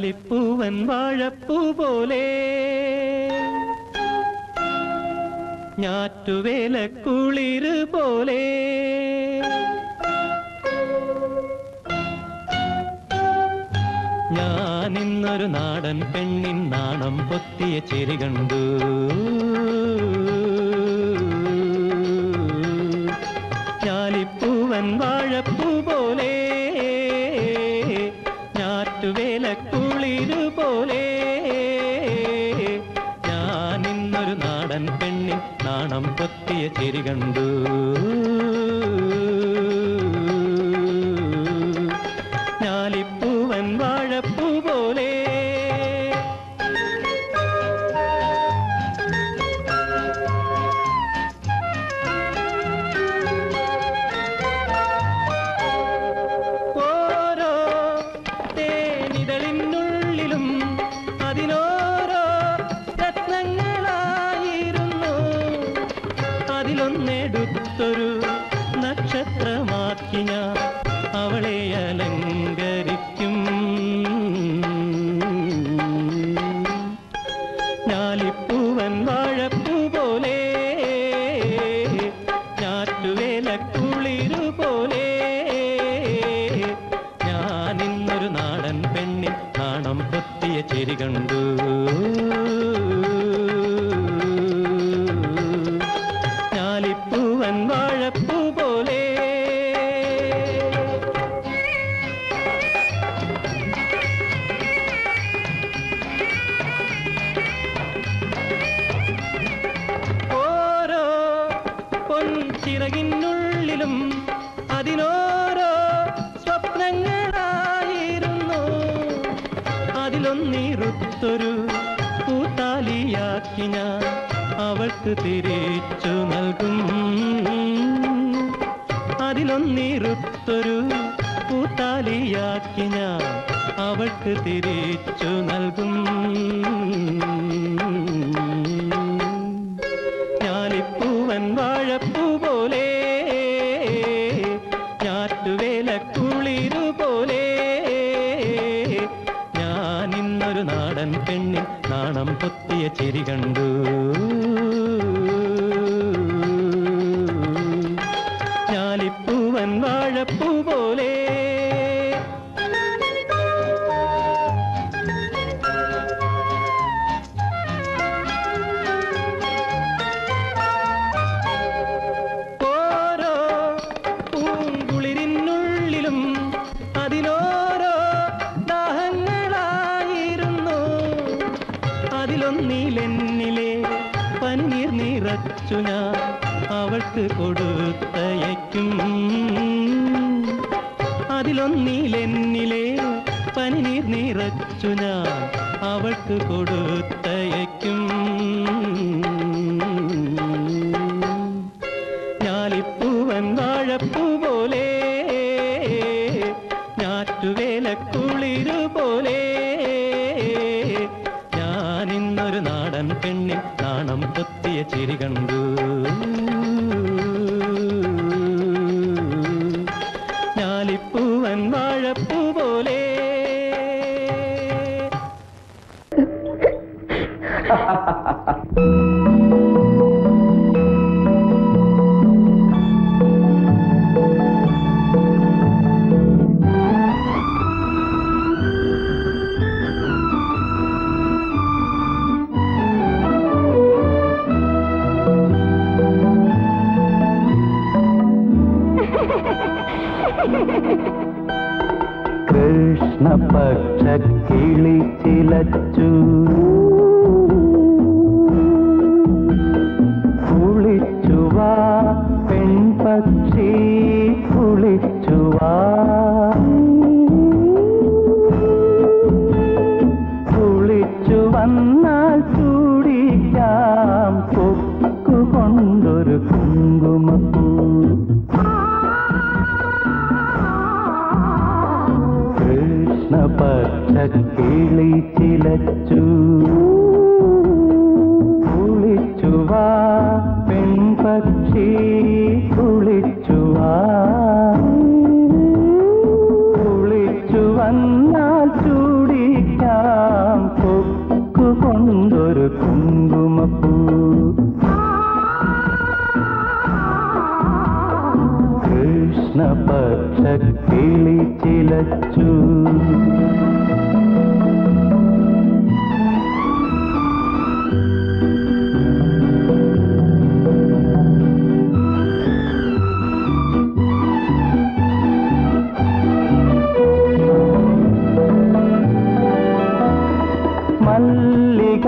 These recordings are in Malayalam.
മാലിപ്പൂവൻ വാഴപ്പൂ പോലെ. ഞാറ്റുവേല കുളിര് പോലെ. ഞാനിന്നൊരു നാടൻ പെണ്ണിൻ നാണം പൊത്തിയ ചെരി കണ്ടു. ഞാലിപ്പൂവൻ വാഴ ഭാര്യയെ ചേരി നിലയിലൊന്നിരുത്തൊരു കൂത്താലിയാക്കി ഞാൻ അവൾക്ക് തിരിച്ചു നൽകും. അതിലൊന്നിരുത്തൊരു കൂത്താലിയാക്കി ഞാൻ അവൾക്ക് തിരിച്ചു നൽകും. തിരികണ്ടു നിനക്ക് കൊടുത്തയക്കും. അതിലൊന്നിലെന്നിലേ പനിനീർ നിറച്ചു ഞാൻ അവൾക്ക് കൊടുത്തയക്കും.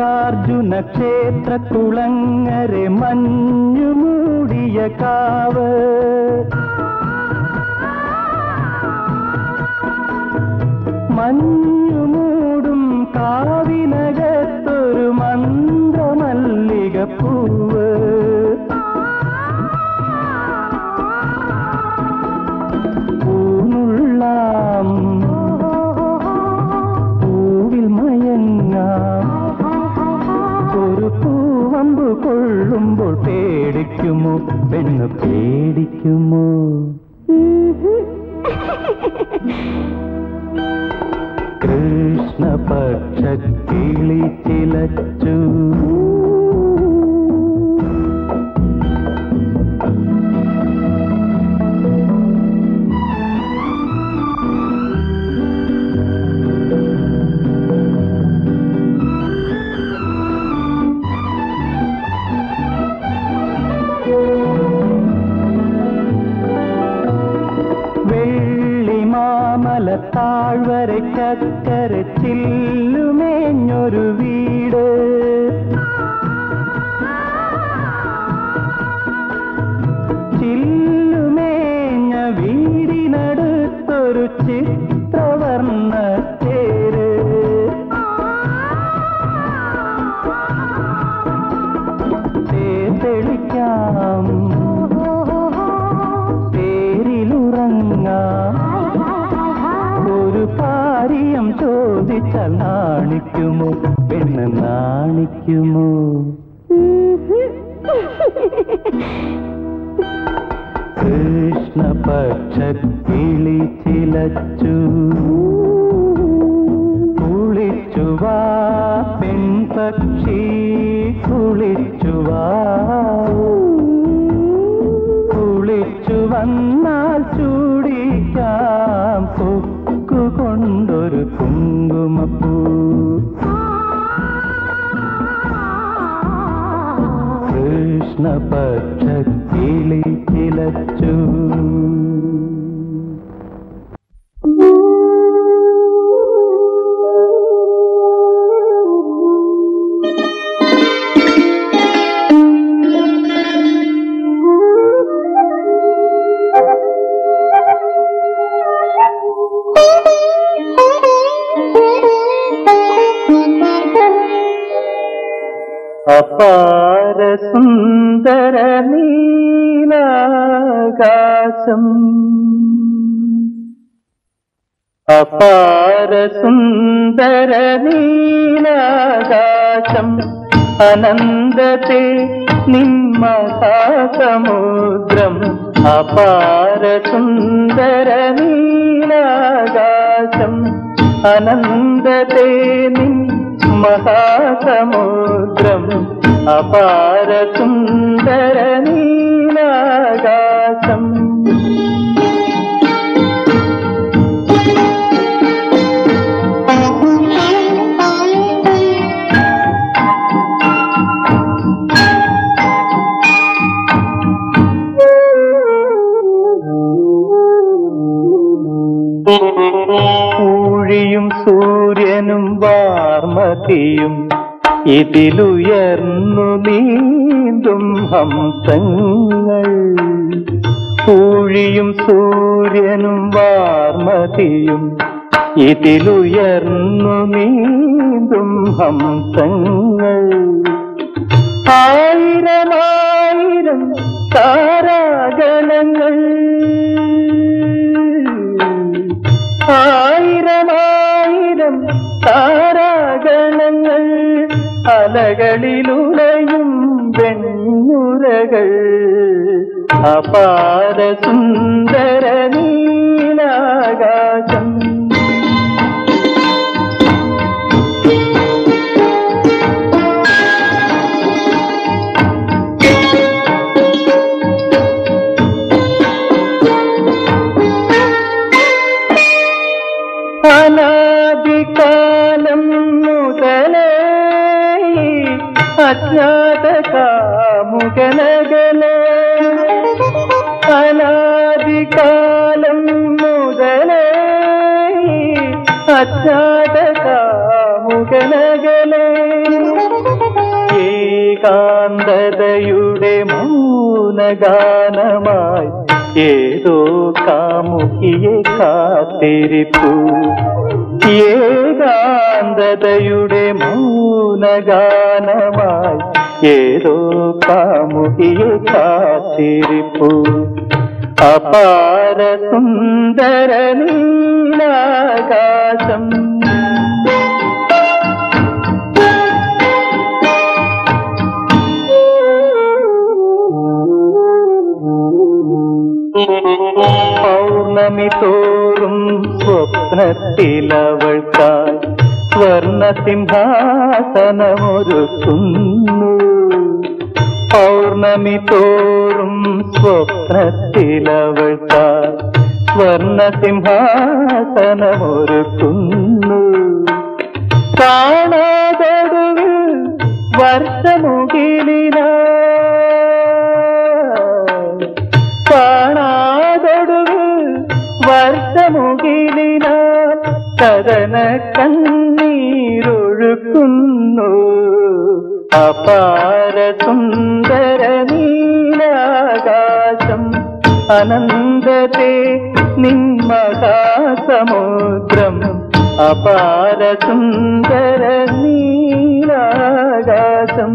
മല്ലികാർജുന ക്ഷേത്ര കുളങ്ങരെ മഞ്ഞു മൂടിയ കാവ്. മഞ്ഞു മൂടും കാവിനകത്തൊരു മന്ത്രമല്ലിക പൂവ് പേടിക്കുമോ പെണ്ണ് പേടിക്കുമോ? കൃഷ്ണപക്ഷ കിളി ചിലച്ചു. വെള്ളിമാമല താഴ്വരക്കര ചില്ലുമേഞ്ഞൊരു വീട്. നാണിക്കുമോ? കൃഷ്ണപക്ഷ കിളി ചിലച്ചു കുളിച്ചുവാ പെൺപക്ഷി കുളിച്ചുവാ കുളിച്ചു വന്നാൽ ചൂടിക്കാം കൊക്കു കൊണ്ടൊരു കുങ്കുമപ്പൂ. കൃഷ്ണപക്ഷ കിളി ചിലച്ചു അപാര നീലാകാശം അപാര സുന്ദര നീലാകാശം അനന്തത്തെ നിമ്മസമുദ്രം അപാര സുന്ദര നീലാകാശം അനന്തത്തെ നിമ്മസമുദ്രം അപാരസുന്ദര അപാര സുന്ദര നീലാകാശം. വാർമതിയും ഇതിലുയർന്നു നീന്തും ഹംസങ്ങൾ. പൂഴിയും സൂര്യനും വാർമതിയും ഇതിലുയർന്നു നീന്തും ഹംസങ്ങൾ. ആയിരമായിരം താരാഗണങ്ങൾ. ആയിരമായിരം താരാഗണങ്ങൾ അലകളിലുലയും വെണ്ണുരകൾ. അപാര സുന്ദര നീലാകാശം അനാദിക കാമുകനകലെ അനാദികാലം മുതലേ അച്ചാത കാമുകനകലെ ഏകാന്തതയുടെ മൗനഗാനമായി ഏതോ കാമുകിയെ കാത്തിരിപ്പു. ഏകാന്തതയുടെ മൂലഗാനമായി ഏതോ കാമുകിയെ കാത്തിരിപ്പു അപാര സുന്ദര നീലാകാശം പൗർണമി തോറും സ്വപ്നത്തിലവൾക്കായി സ്വർണ സിംഹാസനമൊരുക്കുന്നു. പൗർണമി തോറും സ്വപ്നത്തിലവൾക്കായി സ്വർണ സിംഹാസനമൊരുക്കുന്നു. കാണാതൊടുവിൽ വർഷമുകിലിന കാണാതൊടുവിൽ വർഷമുകിലിനാൽ കഥന കണ്ണീരൊഴുക്കുന്നു അപാര സുന്ദര നീലാകാശം അനന്തത്തെ നിന്മഹാസമുദ്രം അപാര സുന്ദര നീലാകാശം.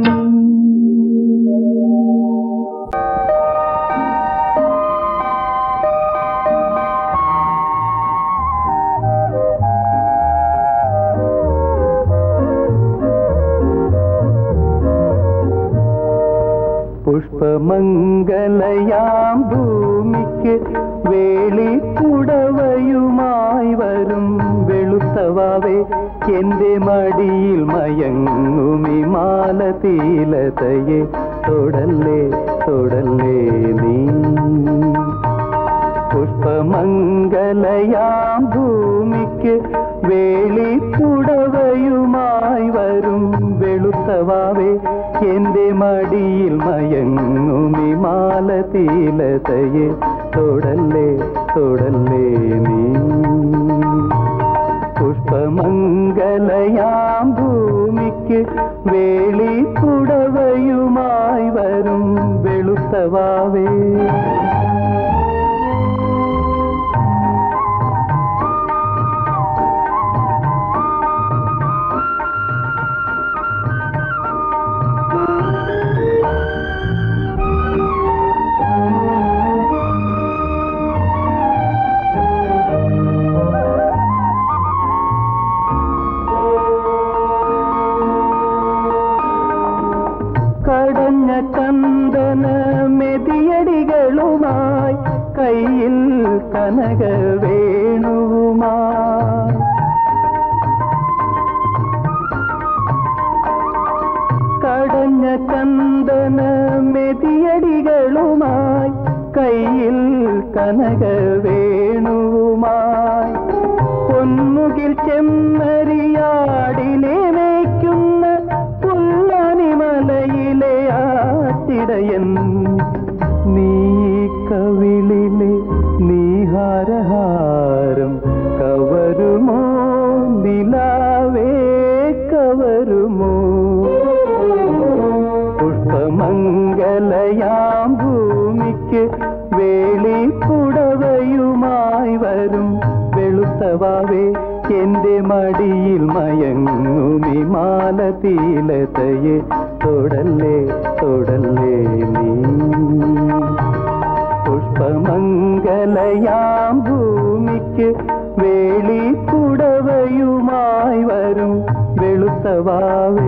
പുഷ്പമംഗലയാം ഭൂമിക്ക് വേളി കുടവയുമായി വരും വെളുത്തവാവേ എന്റെ മടിയിൽ മയങ്ങുമി മാലതീലതയെ. തൊടല്ലേ തൊടല്ലേ നീ. പുഷ്പമംഗലയാം ഭൂമിക്ക് വേളിക്കുടവയുമായി വരും വെളുത്തവാവേ എന്റെ മടിയിൽ മയങ്ങുമി മാലതീലതയെ. തൊടല്ലേ തൊടല്ലേ നീ. പുഷ്പമംഗലയാം ഭൂമിക്ക് വേളിക്കുടവയുമായി വരും വെളുത്തവാവേ. சந்தன மெதியடிகளுமாய் கையில் கனகவே മാലതീലതയെ തൊടല്ലേ തൊടല്ലേ നീ. പുഷ്പമംഗലയാം ഭൂമിക്ക് വേളിക്കുടവയുമായി വരും വെളുത്തവാവേ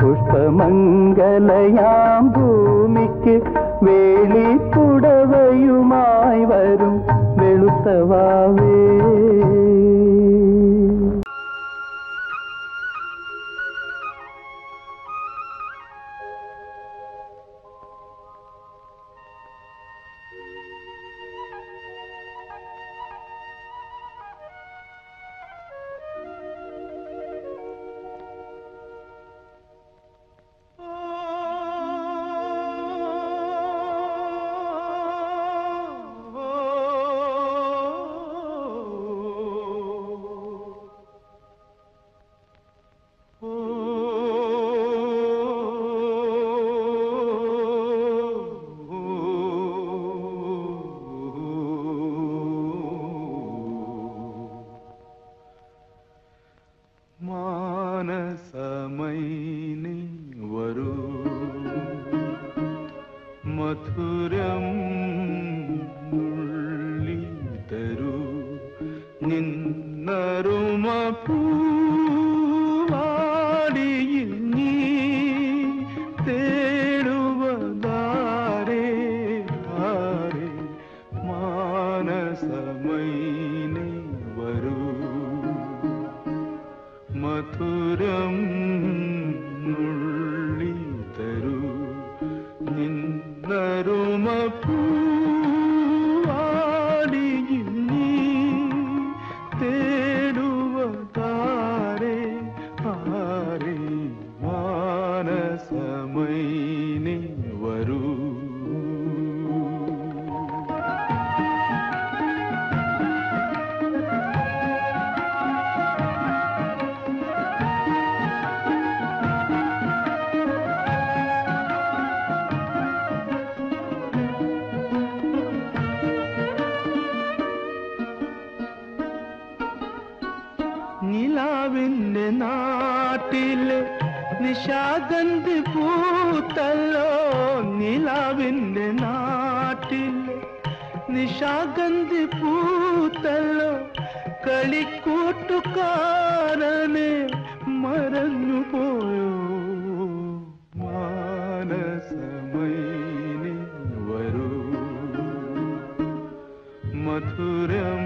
पुष्पमङ्गलया रुप വിന്നെ നാട്ടിലെ നിശാഗന്ധി പൂത്തല്ലോ കളിക്കൂട്ടുകാരനെ മറന്നു പോയോ മാനസമൈനി വരൂ മധുരം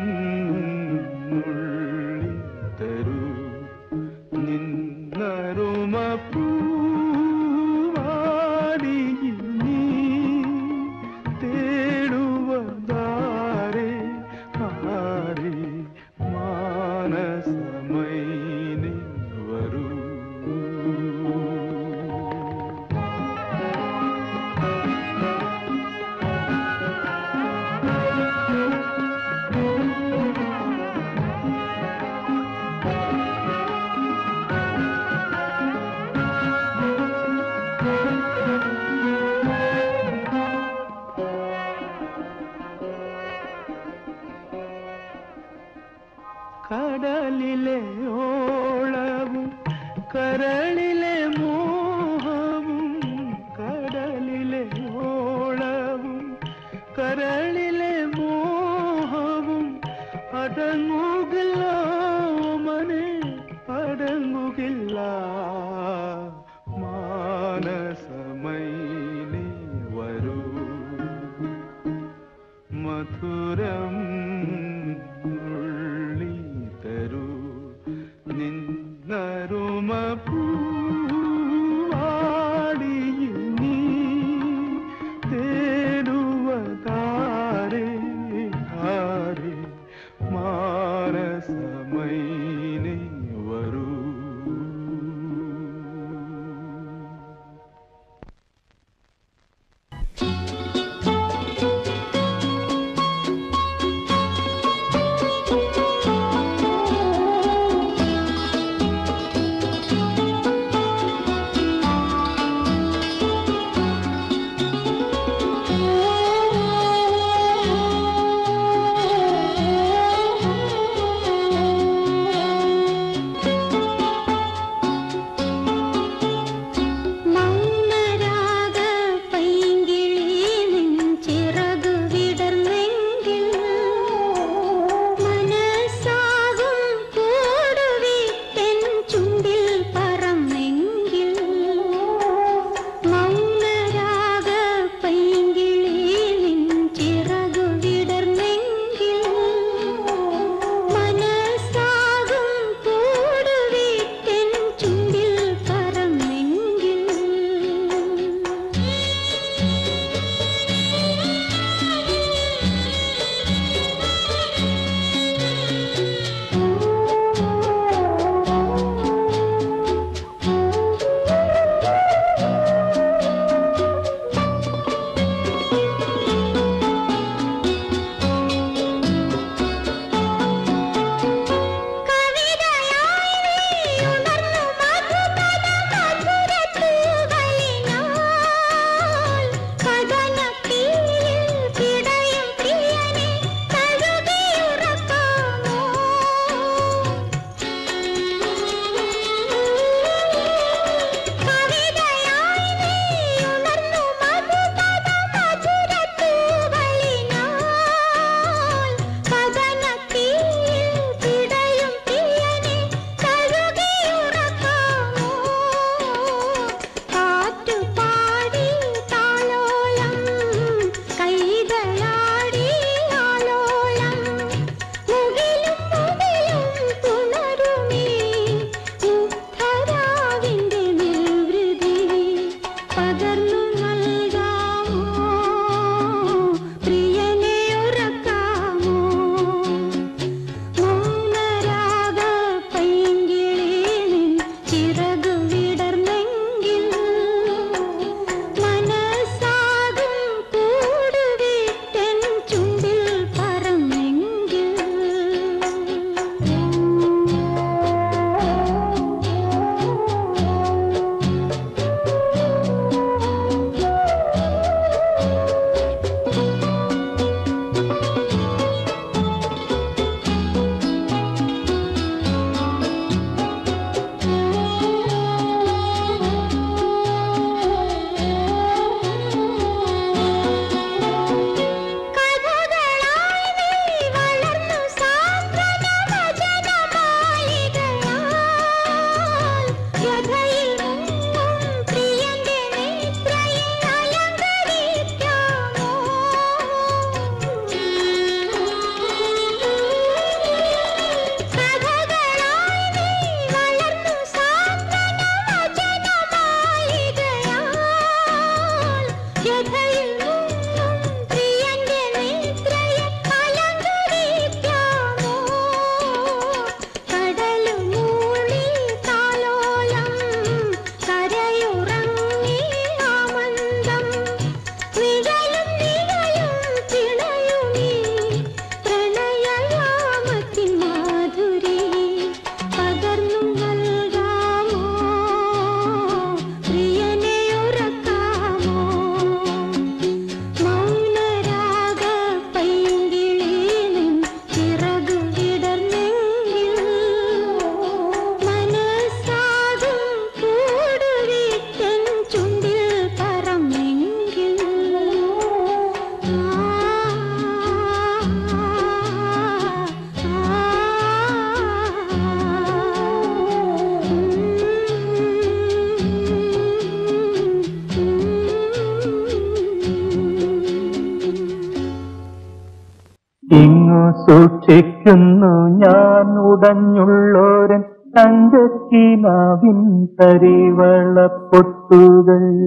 തരിവളപ്പൊട്ടുകൾ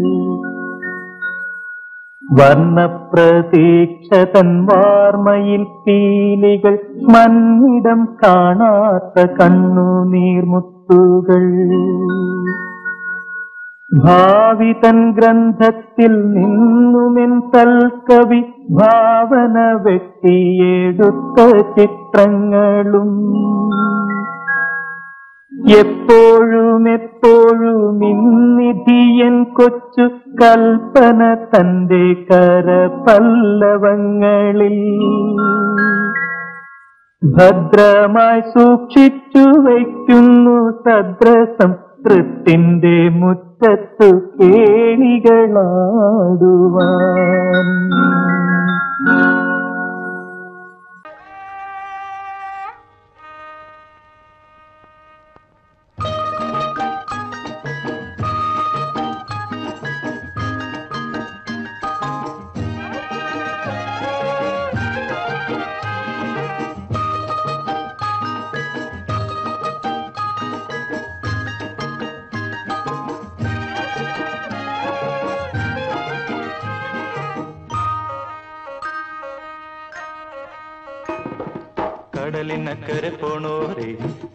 വർണപ്രതീക്ഷ തൻ വാർമയിൽ പീലികൾ മന്നിടം കാണാത്ത കണ്ണുനീർമുത്തുകൾ. ഭാവി തൻ ഗ്രന്ഥത്തിൽ നിന്നുമെൻ തൽക്കവി ഭാവന വെട്ടിയെടുത്ത ചിത്രങ്ങളും. എപ്പോഴും എപ്പോഴും ഇന്നിധിയൻ കൊച്ചു കൽപ്പന തന്റെ കരപല്ലവങ്ങളിൽ. ഭദ്രമായി സൂക്ഷിച്ചു വയ്ക്കുന്നു സദ്രസം തൃപ്തിന്റെ മുറ്റത്തു കേളികളാടുവാൻ കടലിനക്കരെ പോണോരേ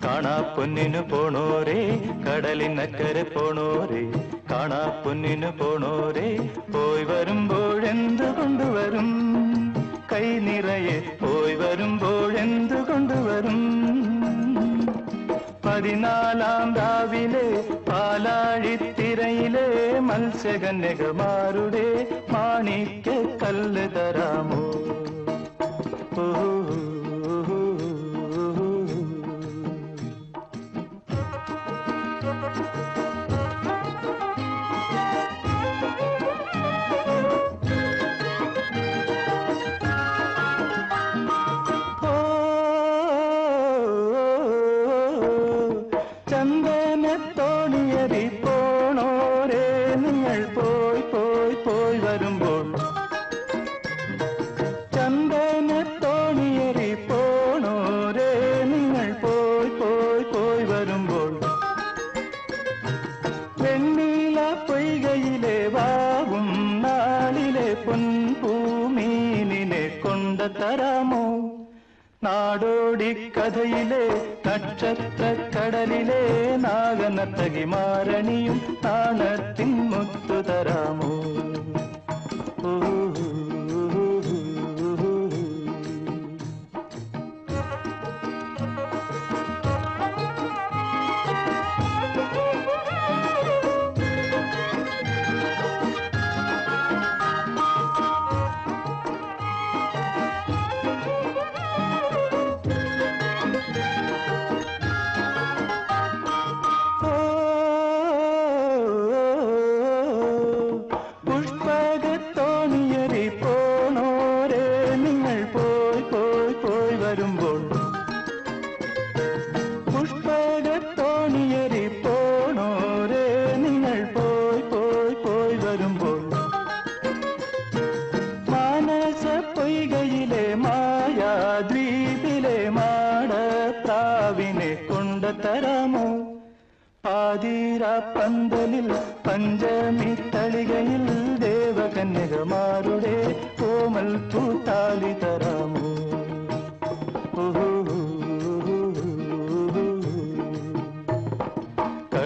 കാണാ പൊന്നിനു പോണോരേ കടലിനക്കരെ പോണോരേ കാണാ പൊന്നിനു പോണോരേ പോയി വരുമ്പോഴെന്ത് കൊണ്ടുവരും കൈ നിറയെ പോയി വരുമ്പോഴെന്ത് കൊണ്ടുവരും പതിനാലാം രാവിലെ പാലാഴിത്തിരയിലെ മത്സ്യകന്യകമാരുടെ മാണിക്യ കല്ല് തരാമോ മാരണിയും നാണത്തിൻ മുത്തു തരാമോ?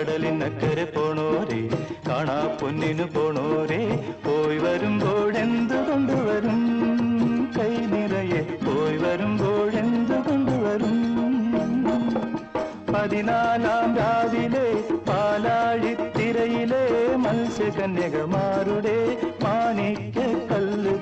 കടലിനക്കരെ പോണോരേ കാണാ പൊന്നിനു പോണോരേ പോയി വരുമ്പോഴെന്ത് കൊണ്ടുവരും കൈ നിറയെ പോയി വരുമ്പോഴെന്ത് കൊണ്ടുവരും പതിനാലാം രാവിലെ പാലാഴിത്തിരയിലെ മത്സ്യകന്യകമാരുടെ മാണിക്ക കല്ല്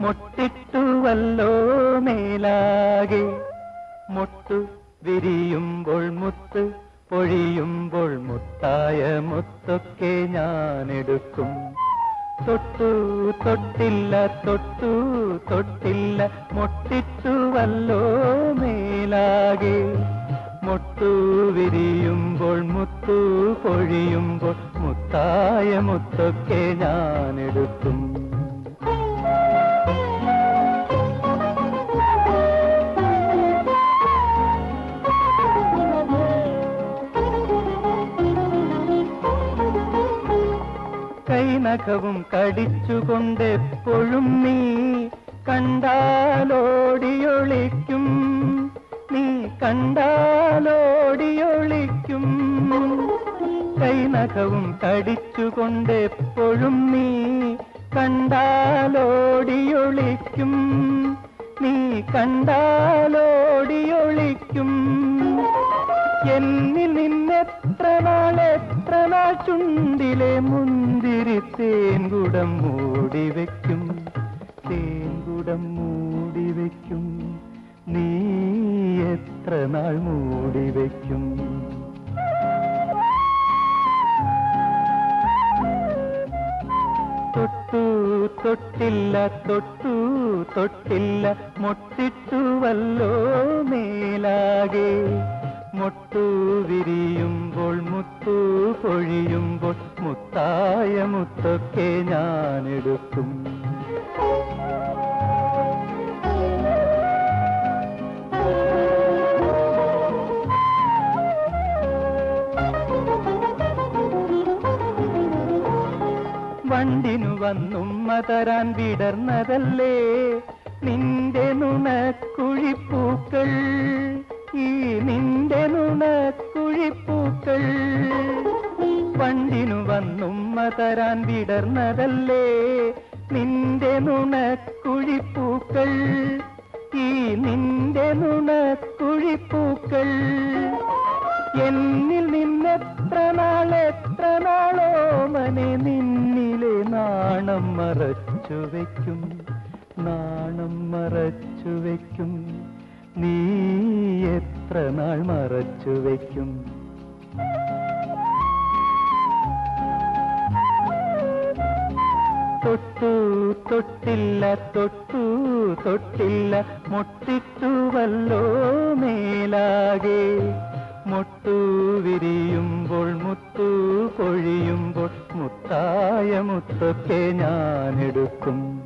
മൊട്ടിട്ടുവല്ലോ മേലാകെ. മൊട്ടു വിരിയുമ്പോൾ മുത്ത് പൊഴിയുമ്പോൾ മുത്തായ മുത്തൊക്കെ ഞാനെടുക്കും. തൊട്ടു തൊട്ടില്ല തൊട്ടു തൊട്ടില്ല മൊട്ടിട്ടുവല്ലോ മേലാകെ. മൊട്ടു വിരിയുമ്പോൾ മുത്തു പൊഴിയുമ്പോൾ മുത്തായ മുത്തൊക്കെ ഞാനെടുക്കും. കൈനഖവും കടിച്ചുകൊണ്ടെപ്പോഴും നീ കണ്ടാലോടിയൊളിക്കും. നീ കണ്ടാലോടിയൊളിക്കും. കൈനഖവും കടിച്ചുകൊണ്ടെപ്പോഴും നീ കണ്ടാലോടിയൊളിക്കും. നീ കണ്ടാലോടിയൊളിക്കും. എന്നിൽ നിന്നെത്ര നാൾ എത്ര നാൾ ചുണ്ടിലെ മുന്തിരി തേൻകുടം മൂടി വയ്ക്കും തേൻകുടം മൂടി വയ്ക്കും നീ എത്ര നാൾ മൂടി വയ്ക്കും തൊട്ടു തൊട്ടില്ല തൊട്ടു തൊട്ടില്ല മൊട്ടിട്ടുവല്ലോ മേലാകെ. മൊട്ടു വിരിയുമ്പോൾ മുത്തു പൊഴിയുമ്പോൾ മുത്തായ മുത്തൊക്കെ ഞാനെടുക്കും. വണ്ടിനു വന്നുമ്മ തരാൻ വിടർന്നതല്ലേ? നിന്റെ നുണക്കുഴിപ്പൂക്കൾ ഈ നിന്റെ നുണക്കുഴിപ്പൂക്കൾ പണ്ടിനു വന്നുമ്മ തരാൻ വിടർന്നതല്ലേ? നിന്റെ നുണക്കുഴിപ്പൂക്കൾ ഈ നിന്റെ നുണക്കുഴിപ്പൂക്കൾ എന്നിൽ നിന്നെത്ര നാളെത്ര നാളോ മനെ നിന്നിലെ നാണം മറച്ചു വയ്ക്കും നാണം മറച്ചു വയ്ക്കും നീ എത്ര നാൾ മറച്ചു വയ്ക്കും? തൊട്ടു തൊട്ടില്ല തൊട്ടു തൊട്ടില്ല മൊട്ടിട്ടുവല്ലോ മേലാകെ. മുട്ടു വിരിയുമ്പോൾ മുത്തു പൊഴിയുമ്പോൾ മുത്തായ മുത്തൊക്കെ ഞാനെടുക്കും.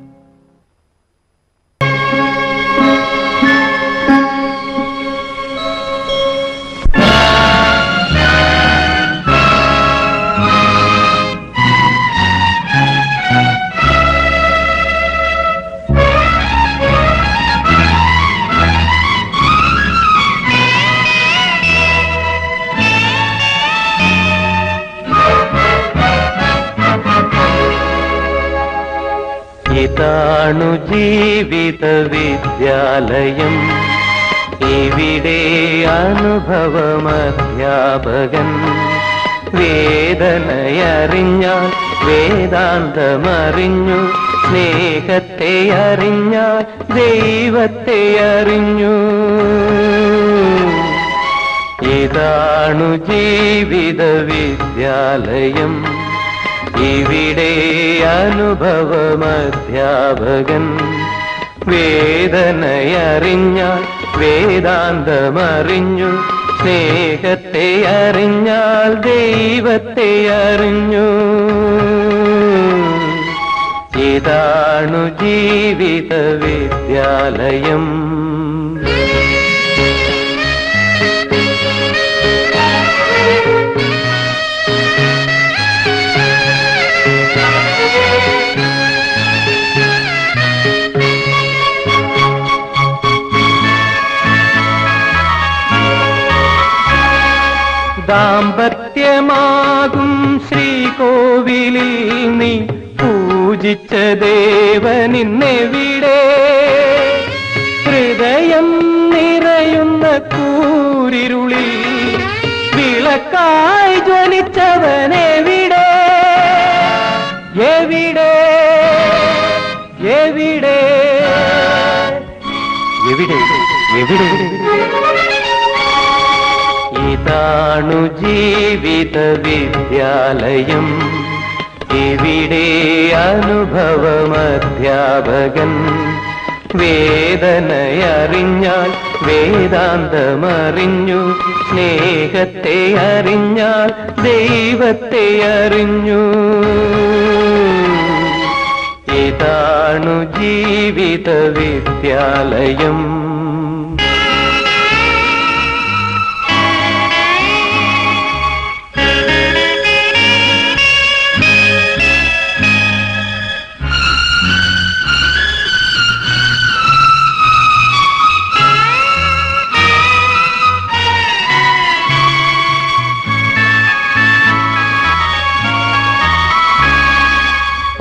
ഇതാണു ജീവിത വിദ്യാലയം. ഇവിടെ അനുഭവമധ്യാപകൻ. വേദനയറിഞ്ഞാൽ വേദാന്തമറിഞ്ഞു. സ്നേഹത്തെ അറിഞ്ഞാൽ ദൈവത്തെ അറിഞ്ഞു. ഇതാണു ജീവിത വിദ്യാലയം. ഇവിടെ അനുഭവമധ്യാപകൻ. വേദനയറിഞ്ഞാൽ വേദാന്തമറിഞ്ഞു. സ്നേഹത്തെ അറിഞ്ഞാൽ ദൈവത്തെ അറിഞ്ഞു. ഇതാണു ജീവിത വിദ്യാലയം ദാമ്പത്യമാകും ശ്രീകോവിലിൽ നീ പൂജിച്ച ദേവനിന്നെവിടെ ഹൃദയം നിറയുന്ന കൂരിരുളി വിളക്കായി ജ്വലിച്ചവനെവിടെ? എവിടെ? എവിടെ? എവിടെ? എവിടെ? ഇതാണു ജീവിത വിദ്യാലയം. ഇവിടെ അനുഭവമധ്യാപകൻ. വേദനയറിഞ്ഞാൽ വേദാന്തമറിഞ്ഞു. സ്നേഹത്തെ അറിഞ്ഞാൽ ദൈവത്തെ അറിഞ്ഞു. ഇതാണു ജീവിത വിദ്യാലയം.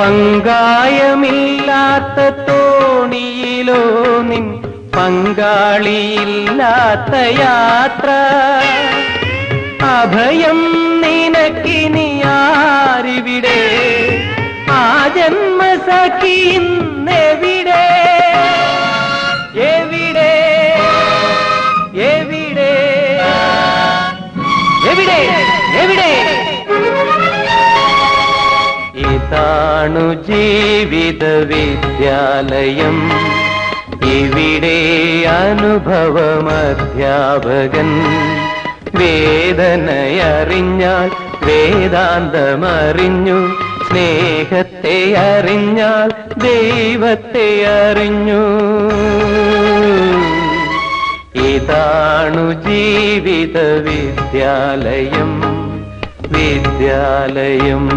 പങ്കായമില്ലാത്ത തോണിയിലോ നിൻ പങ്കാളിയില്ലാത്ത യാത്ര. അഭയം നിനക്കിനി ആരിവിടെ ആ ജന്മസഖി ഇന്നെവിടെ? എവിടെ? എവിടെ? എവിടെ? എവിടെ? ഇതാണു ജീവിത വിദ്യാലയം ഇവിടെ അനുഭവമധ്യാപകൻ. വേദനയറിഞ്ഞാൽ വേദാന്തമറിഞ്ഞു. സ്നേഹത്തെ അറിഞ്ഞാൽ ദൈവത്തെ അറിഞ്ഞു. ഇതാണു ജീവിത വിദ്യാലയം വിദ്യാലയം.